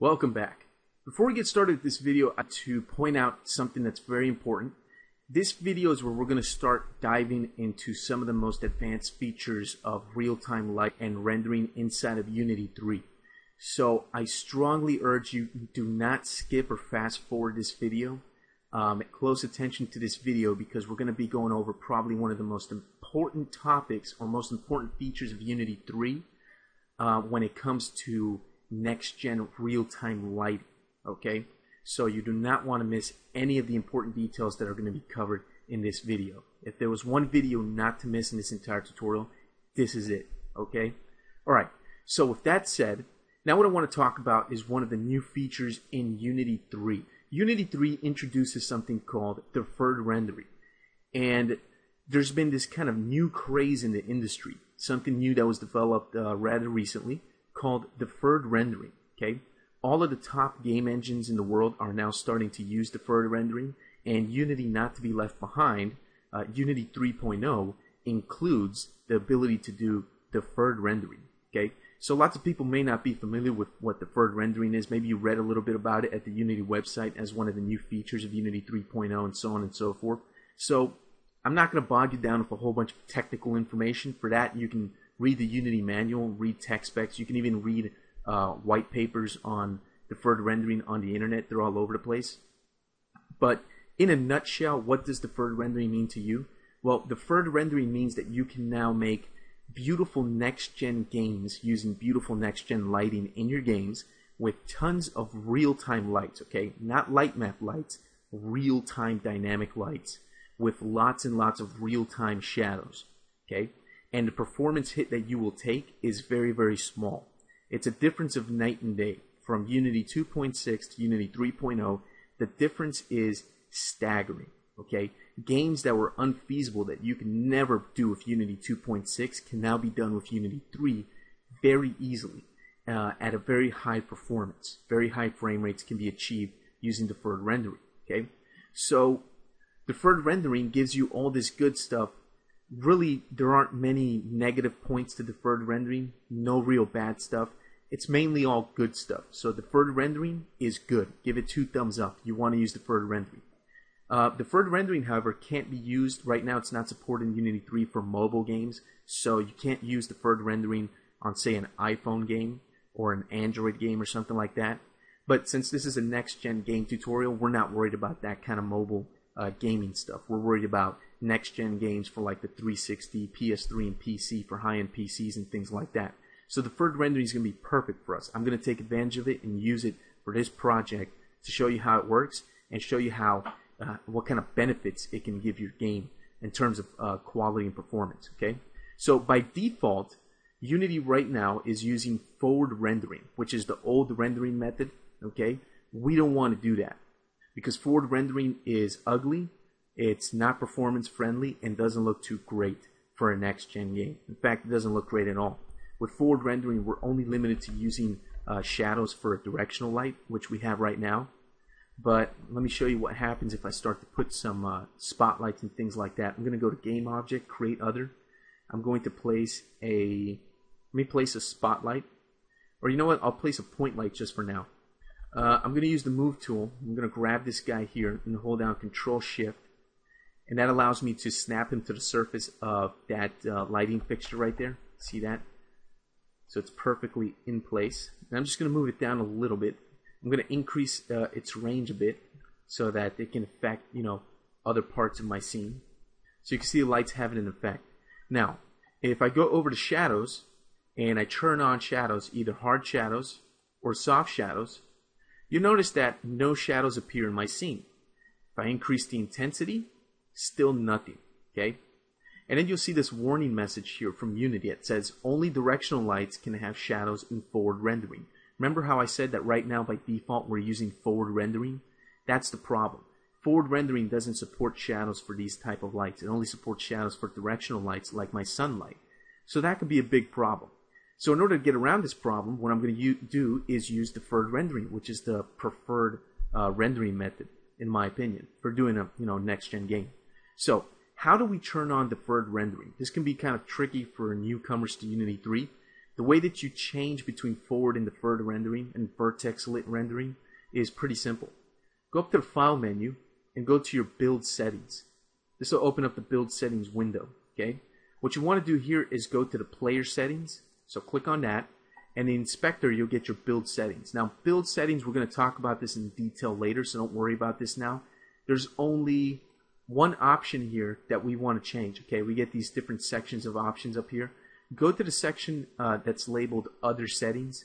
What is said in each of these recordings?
Welcome back. Before we get started with this video, I to point out something that's very important. This video is where we're going to start diving into some of the most advanced features of real-time light and rendering inside of Unity 3. So I strongly urge you do not skip or fast forward this video. Um, close attention to this video because we're going to be going over probably one of the most important topics or most important features of Unity 3 uh, when it comes to next gen real time lighting. Okay, so you do not want to miss any of the important details that are going to be covered in this video. If there was one video not to miss in this entire tutorial, this is it. Okay, all right. So with that said, now what I want to talk about is one of the new features in Unity 3. Unity 3 introduces something called deferred rendering. And there's been this kind of new craze in the industry, something new that was developed uh, rather recently called deferred rendering. Okay, all of the top game engines in the world are now starting to use deferred rendering, and Unity, not to be left behind, uh, Unity 3.0 includes the ability to do deferred rendering. Okay, so lots of people may not be familiar with what deferred rendering is. Maybe you read a little bit about it at the Unity website as one of the new features of Unity 3.0 and so on and so forth. So I'm not going to bog you down with a whole bunch of technical information. For that, you can read the Unity manual, read tech specs. You can even read uh, white papers on deferred rendering on the internet. They're all over the place. But in a nutshell, what does deferred rendering mean to you? Well, deferred rendering means that you can now make beautiful next gen games using beautiful next gen lighting in your games with tons of real time lights, okay? Not light map lights, real time dynamic lights with lots and lots of real time shadows, okay? And the performance hit that you will take is very, very small. It's a difference of night and day from Unity 2.6 to Unity 3.0. The difference is staggering. Okay, games that were unfeasible that you could never do with Unity 2.6 can now be done with Unity 3 very easily uh, at a very high performance. Very high frame rates can be achieved using deferred rendering. Okay, so deferred rendering gives you all this good stuff really there aren't many negative points to deferred rendering, no real bad stuff. It's mainly all good stuff. So deferred rendering is good. Give it two thumbs up. You want to use deferred rendering. Uh, deferred rendering, however, can't be used right now. It's not supported in Unity 3 for mobile games, so you can't use deferred rendering on, say, an iPhone game or an Android game or something like that. But since this is a next-gen game tutorial, we're not worried about that kind of mobile uh, gaming stuff. We're worried about next gen games for like the 360, PS3, and PC for high end PCs and things like that. So the deferred rendering is going to be perfect for us. I'm going to take advantage of it and use it for this project to show you how it works and show you how uh, what kind of benefits it can give your game in terms of uh, quality and performance. Okay, so by default, Unity right now is using forward rendering, which is the old rendering method. Okay, we don't want to do that because forward rendering is ugly it's not performance friendly and doesn't look too great for a next gen game. In fact, it doesn't look great at all. With forward rendering, we're only limited to using uh, shadows for a directional light, which we have right now. But let me show you what happens if I start to put some uh, spotlights and things like that. I'm going to go to Game Object, Create Other. I'm going to place a, let me place a spotlight. Or you know what, I'll place a point light just for now. Uh, I'm going to use the Move tool. I'm going to grab this guy here and hold down Control Shift and that allows me to snap him to the surface of that uh, lighting fixture right there. See that? So it's perfectly in place. And I'm just going to move it down a little bit. I'm going to increase uh, its range a bit so that it can affect, you know, other parts of my scene. So you can see the lights having an effect. Now, if I go over to shadows and I turn on shadows, either hard shadows or soft shadows, you notice that no shadows appear in my scene. If I increase the intensity, still nothing. Okay? And then you'll see this warning message here from Unity. It says only directional lights can have shadows in forward rendering. Remember how I said that right now by default we're using forward rendering? That's the problem. Forward rendering doesn't support shadows for these type of lights. It only supports shadows for directional lights like my sunlight. So that could be a big problem. So in order to get around this problem, what I'm going to do is use deferred rendering, which is the preferred uh, rendering method, in my opinion, for doing a you know next gen game. So how do we turn on deferred rendering? This can be kind of tricky for newcomers to Unity 3. The way that you change between forward and deferred rendering and vertex lit rendering is pretty simple. Go up to the File menu and go to your Build Settings. This will open up the Build Settings window. Okay. What you want to do here is go to the Player Settings. So click on that, and the Inspector you'll get your Build Settings. Now, Build Settings we're going to talk about this in detail later, so don't worry about this now. There's only one option here that we want to change. Okay, we get these different sections of options up here. Go to the section uh, that's labeled Other Settings.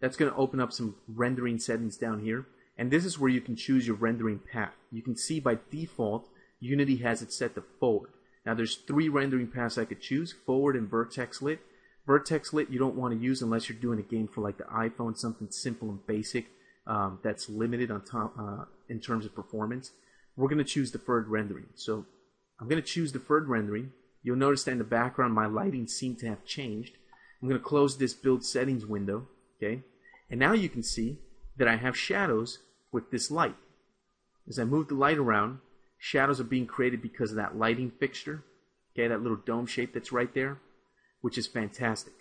That's going to open up some rendering settings down here. And this is where you can choose your rendering path. You can see by default, Unity has it set to forward. Now there's three rendering paths I could choose, forward and vertex lit. Vertex lit you don't want to use unless you're doing a game for like the iPhone, something simple and basic um, that's limited on top uh, in terms of performance. We're going to choose deferred rendering. So I'm going to choose deferred rendering. You'll notice that in the background my lighting seemed to have changed. I'm going to close this build settings window. Okay, and now you can see that I have shadows with this light. As I move the light around, shadows are being created because of that lighting fixture, okay, that little dome shape that's right there, which is fantastic.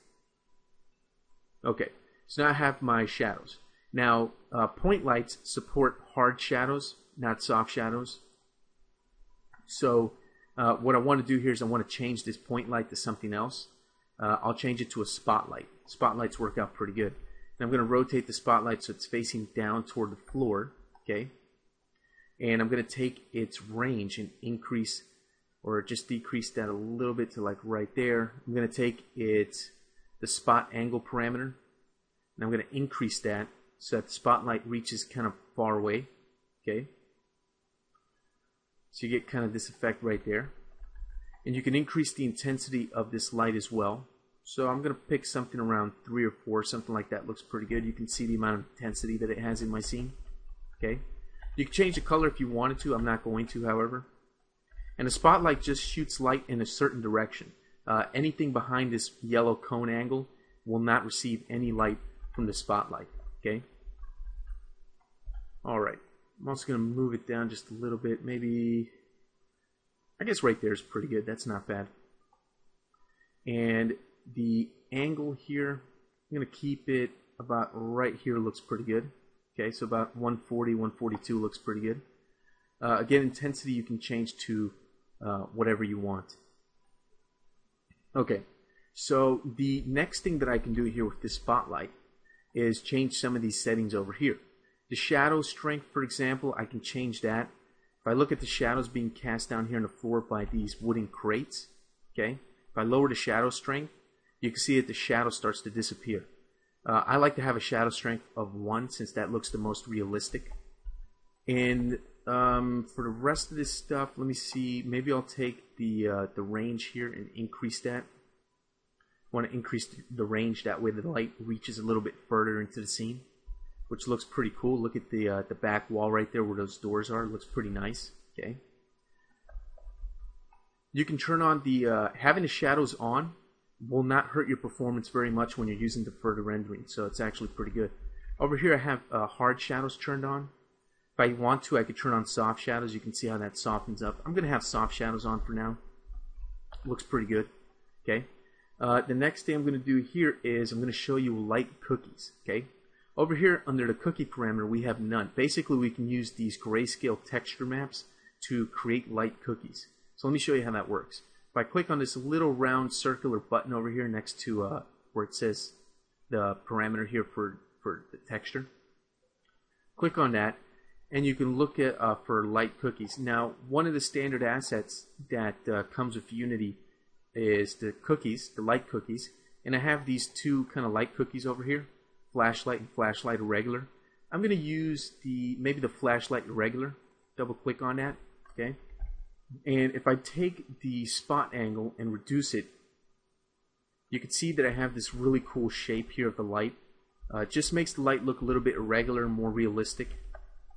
Okay, so now I have my shadows. Now, uh, point lights support hard shadows, not soft shadows. So uh, what I want to do here is I want to change this point light to something else. Uh, I'll change it to a spotlight. Spotlights work out pretty good. And I'm going to rotate the spotlight so it's facing down toward the floor. Okay. And I'm going to take its range and increase or just decrease that a little bit to like right there. I'm going to take its the spot angle parameter and I'm going to increase that so that the spotlight reaches kind of far away. Okay. So you get kind of this effect right there. And you can increase the intensity of this light as well. So I'm going to pick something around 3 or 4, something like that looks pretty good. You can see the amount of intensity that it has in my scene. Okay. You can change the color if you wanted to. I'm not going to, however. And the spotlight just shoots light in a certain direction. Uh, anything behind this yellow cone angle will not receive any light from the spotlight. Okay. All right. I'm also going to move it down just a little bit. Maybe, I guess right there is pretty good. That's not bad. And the angle here, I'm going to keep it about right here looks pretty good. Okay, so about 140, 142 looks pretty good. Uh, again, intensity you can change to uh, whatever you want. Okay, so the next thing that I can do here with this spotlight is change some of these settings over here. The shadow strength, for example, I can change that. If I look at the shadows being cast down here on the floor by these wooden crates, okay, if I lower the shadow strength, you can see that the shadow starts to disappear. Uh, I like to have a shadow strength of 1 since that looks the most realistic. And um, for the rest of this stuff, let me see. Maybe I'll take the uh, the range here and increase that. I want to increase the range that way the light reaches a little bit further into the scene, which looks pretty cool. Look at the uh, the back wall right there where those doors are. It looks pretty nice. Okay. You can turn on the uh, having the shadows on will not hurt your performance very much when you're using deferred rendering, so it's actually pretty good. Over here I have uh, hard shadows turned on. If I want to, I could turn on soft shadows. You can see how that softens up. I'm going to have soft shadows on for now. Looks pretty good. Okay. Uh, the next thing I'm going to do here is I'm going to show you light cookies. Okay. Over here under the cookie parameter we have none. Basically we can use these grayscale texture maps to create light cookies. So let me show you how that works. If I click on this little round circular button over here next to uh, where it says the parameter here for, for the texture, click on that and you can look at uh, for light cookies. Now, one of the standard assets that uh, comes with Unity is the cookies, the light cookies, and I have these two kind of light cookies over here, flashlight and flashlight irregular. I'm going to use the maybe the flashlight irregular. Double click on that, okay? And if I take the spot angle and reduce it, you can see that I have this really cool shape here of the light. Uh, just makes the light look a little bit irregular, and more realistic.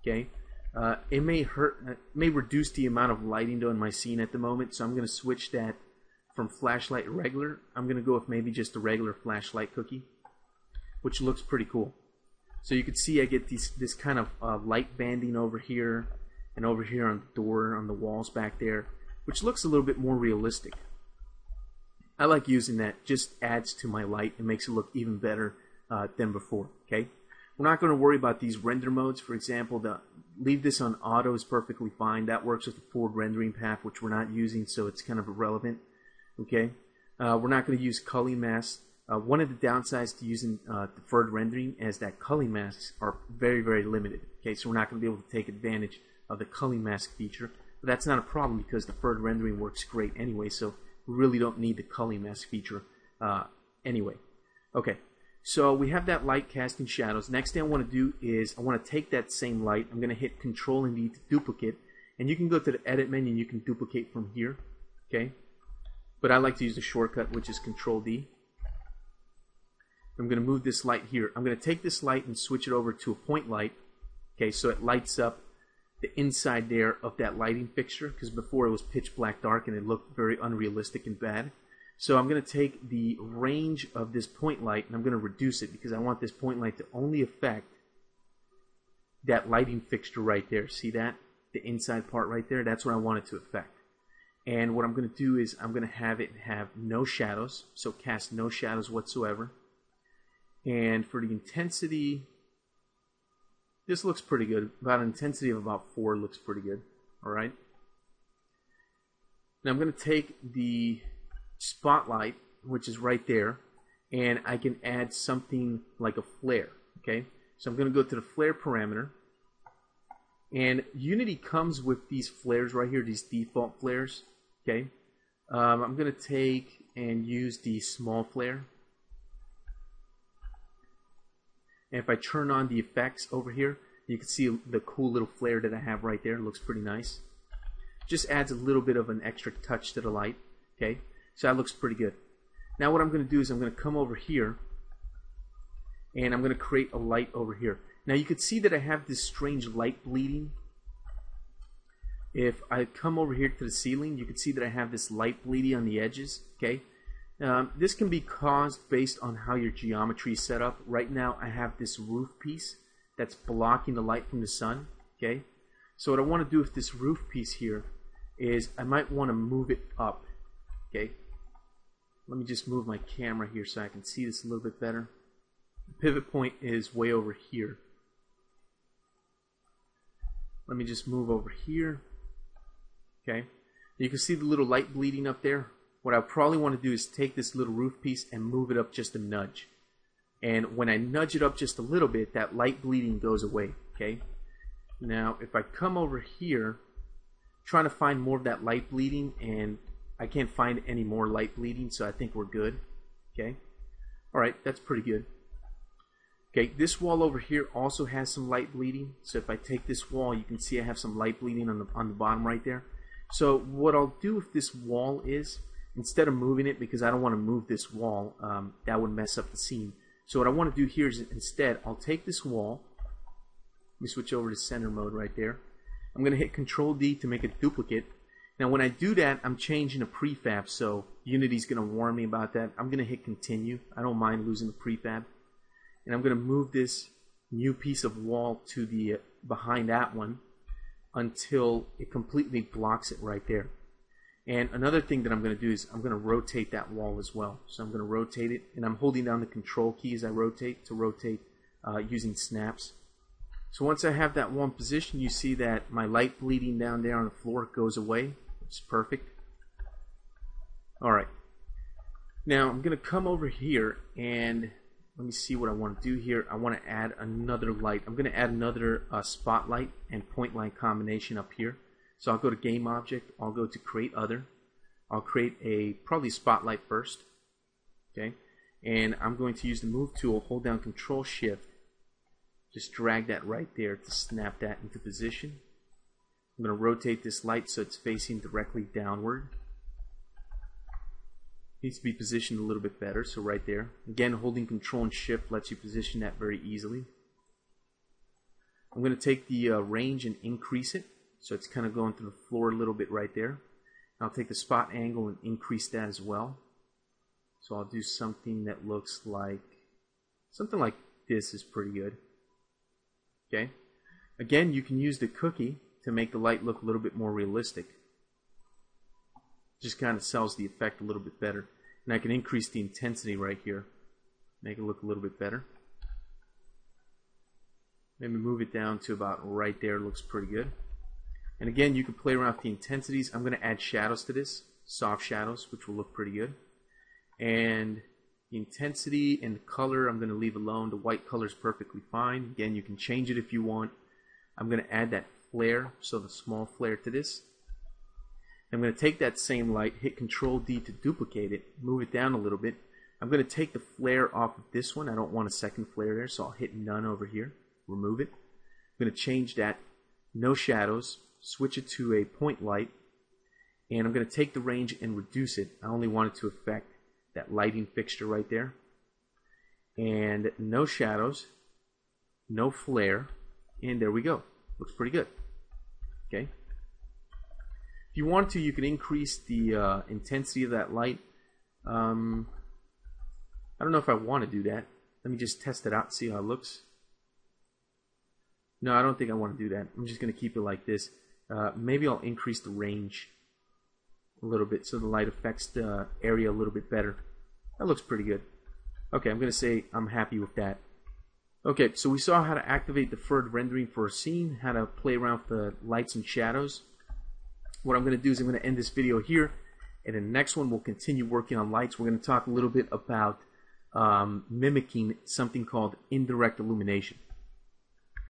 Okay, uh, it may hurt, it may reduce the amount of lighting though in my scene at the moment, so I'm going to switch that from flashlight irregular. I'm going to go with maybe just a regular flashlight cookie, which looks pretty cool. So you can see I get these, this kind of uh, light banding over here, and over here on the door, on the walls back there, which looks a little bit more realistic. I like using that. Just adds to my light and makes it look even better uh, than before. Okay. We're not going to worry about these render modes. For example, the leave this on auto is perfectly fine. That works with the forward rendering path, which we're not using, so it's kind of irrelevant. Okay. Uh, we're not going to use culling masks. Uh, one of the downsides to using uh, deferred rendering is that culling masks are very, very limited. Okay, so we're not going to be able to take advantage of the culling mask feature. But that's not a problem because deferred rendering works great anyway, so we really don't need the culling mask feature uh, anyway. Okay, so we have that light casting shadows. Next thing I want to do is I want to take that same light. I'm going to hit Control and D to duplicate. And you can go to the Edit menu and you can duplicate from here. Okay, but I like to use the shortcut, which is Control D. I'm going to move this light here. I'm going to take this light and switch it over to a point light. Okay, so it lights up the inside there of that lighting fixture because before it was pitch black dark and it looked very unrealistic and bad. So I'm going to take the range of this point light and I'm going to reduce it because I want this point light to only affect that lighting fixture right there. See that? The inside part right there? That's what I want it to affect. And what I'm going to do is I'm going to have it have no shadows, so cast no shadows whatsoever. And for the intensity, this looks pretty good. About an intensity of about 4 looks pretty good. Alright? Now I'm going to take the spotlight, which is right there, and I can add something like a flare. Okay, so I'm going to go to the flare parameter, and Unity comes with these flares right here, these default flares. Okay, um, I'm going to take and use the small flare. And if I turn on the effects over here, you can see the cool little flare that I have right there. It looks pretty nice. Just adds a little bit of an extra touch to the light. Okay, so that looks pretty good. Now what I'm going to do is I'm going to come over here and I'm going to create a light over here. Now you can see that I have this strange light bleeding. If I come over here to the ceiling, you can see that I have this light bleeding on the edges. Okay, um, This can be caused based on how your geometry is set up. Right now I have this roof piece that's blocking the light from the sun. Okay, So what I want to do with this roof piece here is I might want to move it up. Okay, let me just move my camera here so I can see this a little bit better. The pivot point is way over here. Let me just move over here. Okay. You can see the little light bleeding up there. What I probably want to do is take this little roof piece and move it up just a nudge. And when I nudge it up just a little bit, that light bleeding goes away. Okay. Now, if I come over here, trying to find more of that light bleeding and I can't find any more light bleeding, so I think we're good. Okay. All right, that's pretty good. Okay, this wall over here also has some light bleeding. So if I take this wall, you can see I have some light bleeding on the on the bottom right there. So what I'll do with this wall is, instead of moving it, because I don't want to move this wall, um, that would mess up the scene. So what I want to do here is instead, I'll take this wall. Let me switch over to center mode right there. I'm going to hit Control D to make a duplicate now when I do that, I'm changing a prefab, so Unity's going to warn me about that. I'm going to hit continue. I don't mind losing the prefab. And I'm going to move this new piece of wall to the uh, behind that one until it completely blocks it right there. And another thing that I'm going to do is I'm going to rotate that wall as well. So I'm going to rotate it, and I'm holding down the control key as I rotate to rotate uh, using snaps. So once I have that one position, you see that my light bleeding down there on the floor goes away. It's perfect. Alright. Now I'm going to come over here and let me see what I want to do here. I want to add another light. I'm going to add another uh, spotlight and point light combination up here. So I'll go to game object. I'll go to create other. I'll create a probably spotlight first. Okay. And I'm going to use the move tool, hold down control shift. Just drag that right there to snap that into position. I'm going to rotate this light so it's facing directly downward. Needs to be positioned a little bit better, so right there. Again, holding Control and Shift lets you position that very easily. I'm going to take the uh, range and increase it, so it's kind of going through the floor a little bit right there. I'll take the spot angle and increase that as well. So I'll do something that looks like, something like this is pretty good. Okay. Again, you can use the cookie to make the light look a little bit more realistic. Just kind of sells the effect a little bit better. And I can increase the intensity right here. Make it look a little bit better. Maybe move it down to about right there. Looks pretty good. And again, you can play around with the intensities. I'm going to add shadows to this, soft shadows, which will look pretty good. And the intensity and the color I'm going to leave alone. The white color is perfectly fine. Again, you can change it if you want. I'm going to add that flare, so the small flare to this. I'm going to take that same light, hit Control D to duplicate it, move it down a little bit. I'm going to take the flare off of this one. I don't want a second flare there, so I'll hit none over here, remove it. I'm going to change that, no shadows, switch it to a point light, and I'm going to take the range and reduce it. I only want it to affect that lighting fixture right there. And no shadows, no flare, and there we go. Looks pretty good. Okay. If you want to, you can increase the uh, intensity of that light. Um, I don't know if I want to do that. Let me just test it out, see how it looks. No, I don't think I want to do that. I'm just going to keep it like this. Uh, maybe I'll increase the range a little bit so the light affects the area a little bit better. That looks pretty good. Okay, I'm going to say I'm happy with that. Okay, so we saw how to activate deferred rendering for a scene, how to play around with the lights and shadows. What I'm going to do is I'm going to end this video here, and in the next one we'll continue working on lights. We're going to talk a little bit about um, mimicking something called indirect illumination.